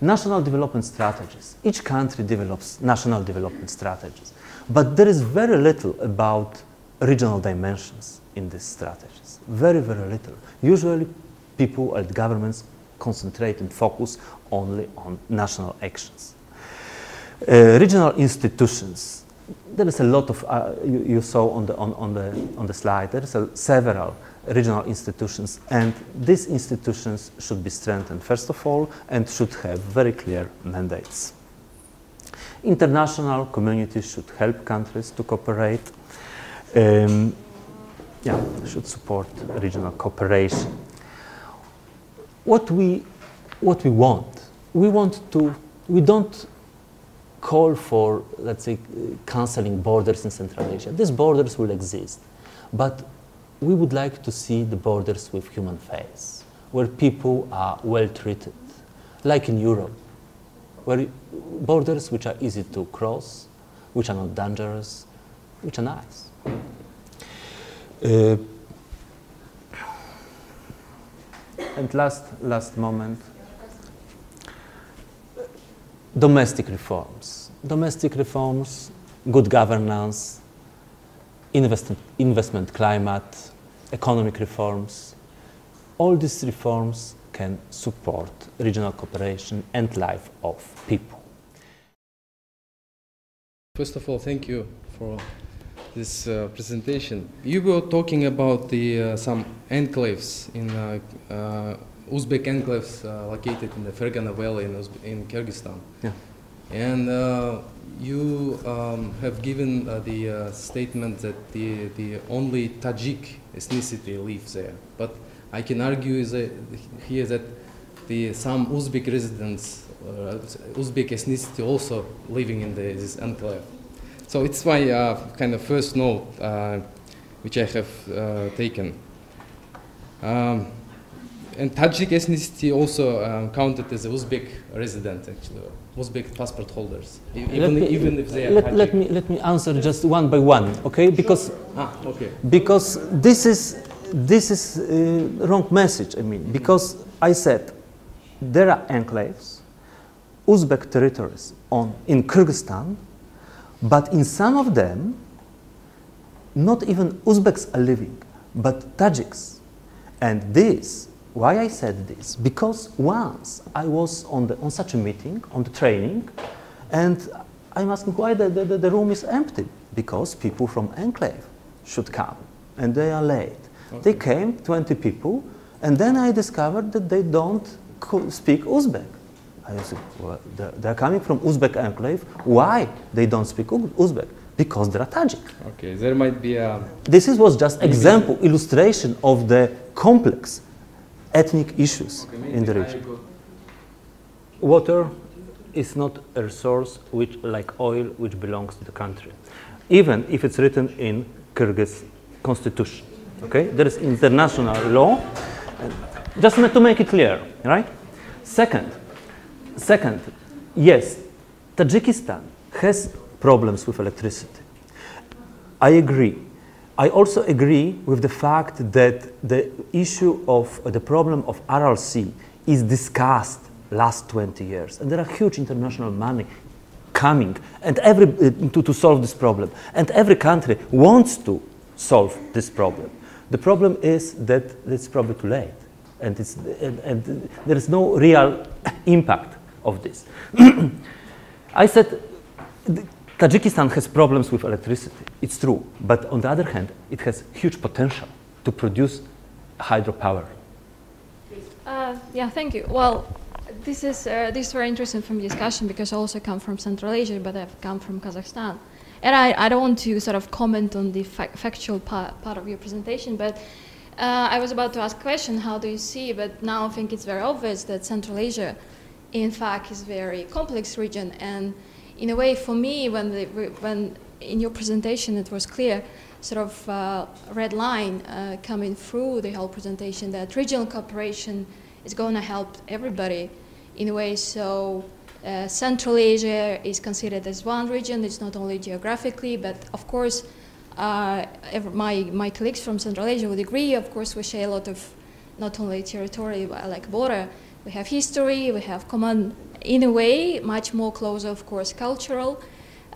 National development strategies. Each country develops national development strategies. But there is very little about regional dimensions in these strategies. Very, very little. Usually people and governments concentrate and focus only on national actions. Uh, regional institutions. There is a lot of, uh, you, you, saw on the, on, on, the, on the slide, there is a, several regional institutions and these institutions should be strengthened first of all and should have very clear mandates. International communities should help countries to cooperate um, yeah, should support regional cooperation. What we, what we want, we want to, we don't call for, let's say, canceling borders in Central Asia. These borders will exist, but we would like to see the borders with human face, where people are well treated, like in Europe, where borders which are easy to cross, which are not dangerous, which are nice. Uh, and last, last moment, domestic reforms. Domestic reforms, good governance, investment, investment climate, economic reforms. All these reforms can support regional cooperation and life of people. First of all, thank you for this uh, presentation. You were talking about the uh, some enclaves in uh, uh Uzbek enclaves uh, located in the Fergana Valley in, Uzbe in Kyrgyzstan. Yeah. And uh, you um, have given the statement that the, the only Tajik ethnicity lives there. But I can argue that here that the, some Uzbek residents, Uzbek ethnicity also living in the, this enclave. So it's my uh, kind of first note uh, which I have uh, taken. Um, and Tajik ethnicity also um, counted as Uzbek resident, actually, Uzbek passport holders, even, me, even if they are let, let, me let me answer just one by one, okay? Because ah, okay. because this is this is uh, wrong message. I mean, because I said there are enclaves, Uzbek territories on in Kyrgyzstan but in some of them, not even Uzbeks are living, but Tajiks. And this Why I said this? Because once I was on, the, on such a meeting, on the training, and I'm asking why the, the, the room is empty. Because people from Enclave should come, and they are late. Okay. They came, 20 people, and then I discovered that they don't speak Uzbek. I said, well, they're, they're, coming from Uzbek enclave. Why they don't speak Uzbek? Because they're Tajik. Okay, there might be a... This is, was just example, illustration of the complex ethnic issues okay, in the region. Water is not a resource which, like oil which belongs to the country, even if it's written in Kyrgyz constitution. Okay, there is international law. Just to make it clear, right? Second, second, yes, Tajikistan has problems with electricity. I agree. I also agree with the fact that the issue of uh, the problem of Sea is discussed last 20 years. And there are huge international money coming and every, uh, to, to solve this problem. And every country wants to solve this problem. The problem is that it's probably too late. And, it's, and, and there is no real impact of this. I said Tajikistan has problems with electricity. It's true. But on the other hand, it has huge potential to produce hydropower. Uh, yeah, thank you. Well, this is, uh, this is very interesting from discussion because I also come from Central Asia, but I've come from Kazakhstan. And I, I don't want to sort of comment on the fa factual part, part of your presentation, but uh, I was about to ask a question, how do you see, but now I think it's very obvious that Central Asia, in fact, is a very complex region and in a way, for me, when, the, when in your presentation it was clear, sort of uh, red line uh, coming through the whole presentation that regional cooperation is going to help everybody in a way. So uh, Central Asia is considered as one region. It's not only geographically, but of course, uh, my, my colleagues from Central Asia would agree. Of course, we share a lot of not only territory, but like border. We have history, we have common in a way, much more closer, of course, cultural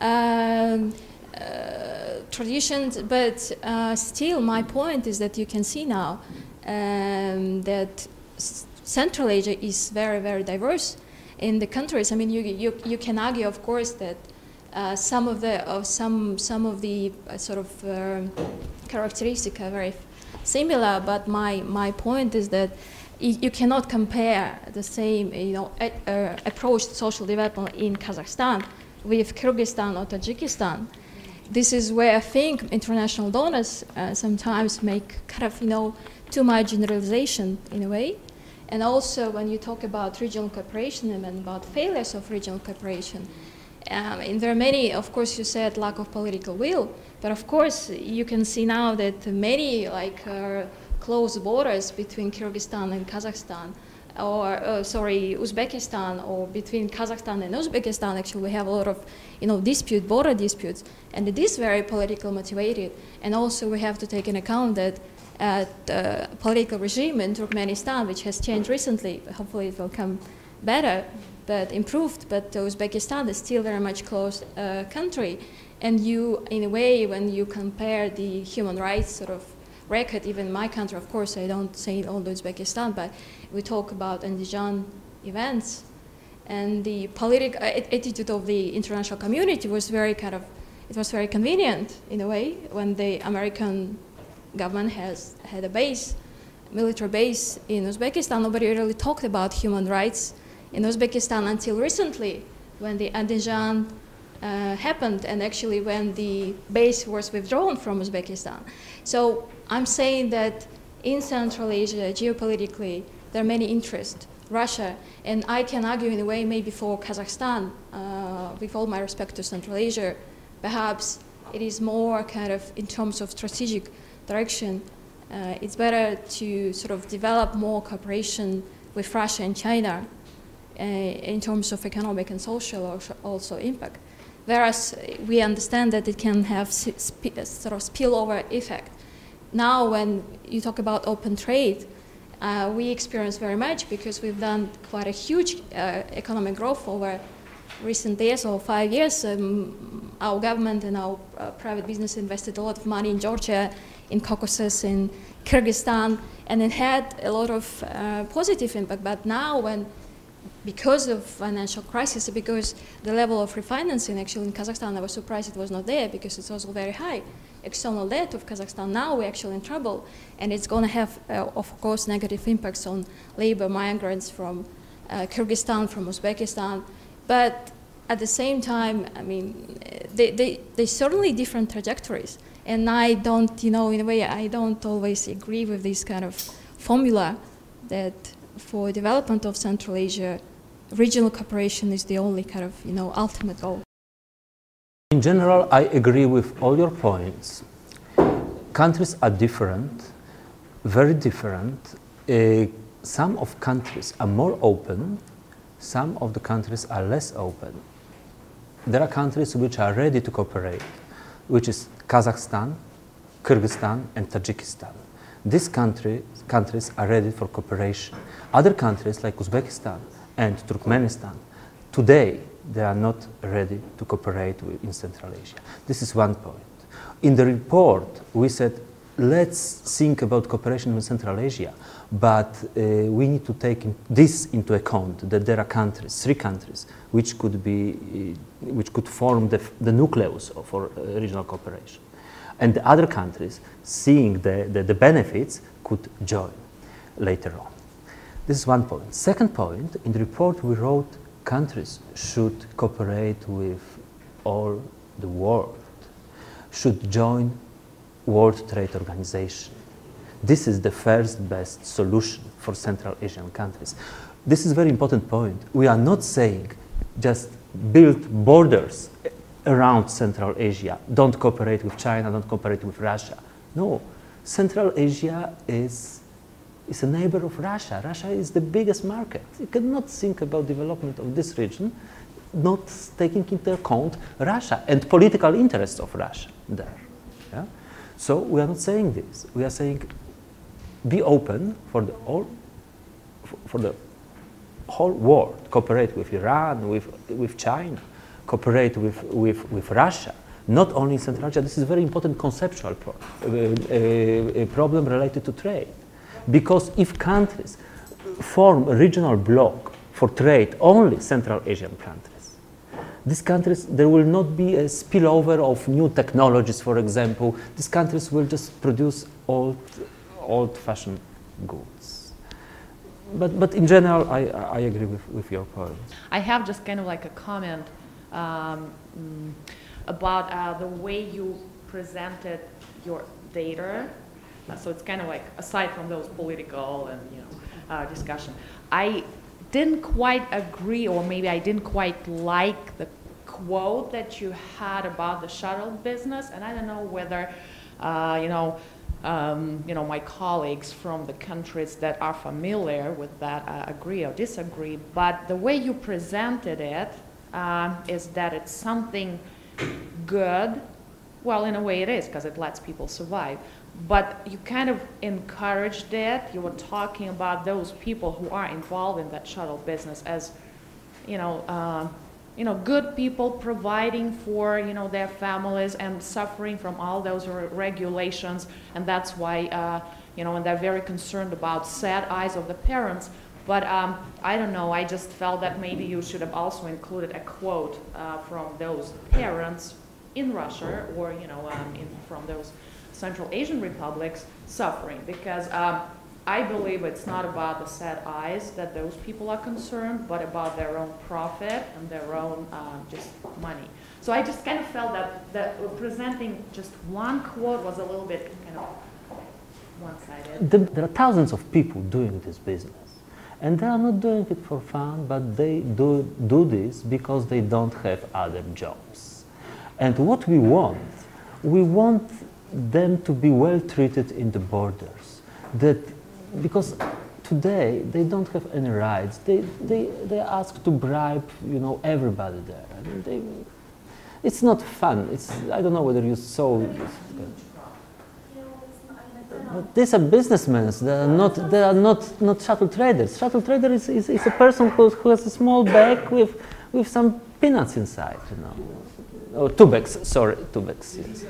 um, uh, traditions, but uh, still my point is that you can see now um, that Central Asia is very, very diverse in the countries. I mean, you, you, you can argue, of course, that uh, some of the of some some of the uh, sort of uh, characteristics are very similar, but my my point is that you cannot compare the same you know, uh, approach to social development in Kazakhstan with Kyrgyzstan or Tajikistan. This is where I think international donors uh, sometimes make kind of, you know, too much generalization in a way. And also when you talk about regional cooperation and about failures of regional cooperation, um, and there are many, of course, you said lack of political will, but of course you can see now that many like uh, close borders between Kyrgyzstan and Kazakhstan, or uh, sorry, Uzbekistan, or between Kazakhstan and Uzbekistan. Actually, we have a lot of, you know, dispute, border disputes, and it is very politically motivated. And also, we have to take into account that uh, the political regime in Turkmenistan, which has changed recently, hopefully it will come better, but improved. But Uzbekistan is still very much closed uh, country, and you, in a way, when you compare the human rights sort of record, even my country, of course, I don't say all Uzbekistan, but we talk about Andijan events, and the political uh, attitude of the international community was very kind of, it was very convenient in a way when the American government has had a base, military base in Uzbekistan. Nobody really talked about human rights in Uzbekistan until recently when the Andijan uh, happened and actually when the base was withdrawn from Uzbekistan. So I'm saying that in Central Asia, geopolitically, there are many interests. Russia, and I can argue in a way maybe for Kazakhstan, uh, with all my respect to Central Asia, perhaps it is more kind of in terms of strategic direction, uh, it's better to sort of develop more cooperation with Russia and China uh, in terms of economic and social also impact. Whereas we understand that it can have sort of spillover effect now when you talk about open trade, uh, we experience very much because we've done quite a huge uh, economic growth over recent years or five years. Um, our government and our uh, private business invested a lot of money in Georgia, in Caucasus, in Kyrgyzstan, and it had a lot of uh, positive impact. But now, when because of financial crisis, because the level of refinancing actually in Kazakhstan, I was surprised it was not there because it's also very high. External debt of Kazakhstan, now we're actually in trouble, and it's going to have, uh, of course, negative impacts on labor migrants from uh, Kyrgyzstan, from Uzbekistan. But at the same time, I mean, they, they, they certainly different trajectories. And I don't, you know, in a way, I don't always agree with this kind of formula that for development of Central Asia, regional cooperation is the only kind of, you know, ultimate goal. In general, I agree with all your points. Countries are different, very different. Uh, some of countries are more open, some of the countries are less open. There are countries which are ready to cooperate, which is Kazakhstan, Kyrgyzstan, and Tajikistan. These country, countries are ready for cooperation. Other countries like Uzbekistan and Turkmenistan, today they are not ready to cooperate with, in Central Asia. This is one point. In the report, we said, let's think about cooperation with Central Asia, but uh, we need to take this into account that there are countries, three countries, which could be, uh, which could form the, the nucleus for uh, regional cooperation. And the other countries, seeing the, the, the benefits, could join later on. This is one point. Second point, in the report we wrote countries should cooperate with all the world, should join World Trade Organization. This is the first best solution for Central Asian countries. This is a very important point. We are not saying just build borders around Central Asia. Don't cooperate with China, don't cooperate with Russia. No, Central Asia is, is a neighbor of Russia. Russia is the biggest market. You cannot think about development of this region not taking into account Russia and political interests of Russia there. Yeah? So we are not saying this. We are saying be open for the all, for the whole world, cooperate with Iran, with, with China cooperate with, with, with Russia, not only in Central Asia. This is a very important conceptual pro uh, uh, problem related to trade. Because if countries form a regional bloc for trade, only Central Asian countries, these countries, there will not be a spillover of new technologies, for example. These countries will just produce old, old-fashioned goods. But, but in general, I, I agree with, with your point. I have just kind of like a comment um, mm, about uh, the way you presented your data. Uh, so it's kind of like aside from those political and you know uh, discussion, I didn't quite agree, or maybe I didn't quite like the quote that you had about the shuttle business, and I don't know whether uh, you know. Um, you know, my colleagues from the countries that are familiar with that uh, agree or disagree, but the way you presented it, uh, is that it's something good. Well, in a way it is because it lets people survive. But you kind of encouraged it. You were talking about those people who are involved in that shuttle business as, you know, uh, you know, good people providing for you know their families and suffering from all those re regulations, and that's why uh, you know, and they're very concerned about sad eyes of the parents. But um, I don't know, I just felt that maybe you should have also included a quote uh, from those parents in Russia or, you know, um, in, from those Central Asian republics suffering because um, I believe it's not about the sad eyes that those people are concerned, but about their own profit and their own uh, just money. So I just kind of felt that, that presenting just one quote was a little bit kind of one-sided. There are thousands of people doing this business. And they are not doing it for fun, but they do, do this because they don't have other jobs. And what we want, we want them to be well treated in the borders. That, because today they don't have any rights. They, they, they ask to bribe, you know, everybody there. I mean, they, it's not fun. It's, I don't know whether you saw. But these are businessmen. They are not. They are not not shuttle traders. Shuttle trader is, is, is a person who, who has a small bag with with some peanuts inside. You know, or two bags. Sorry, two bags. Yes.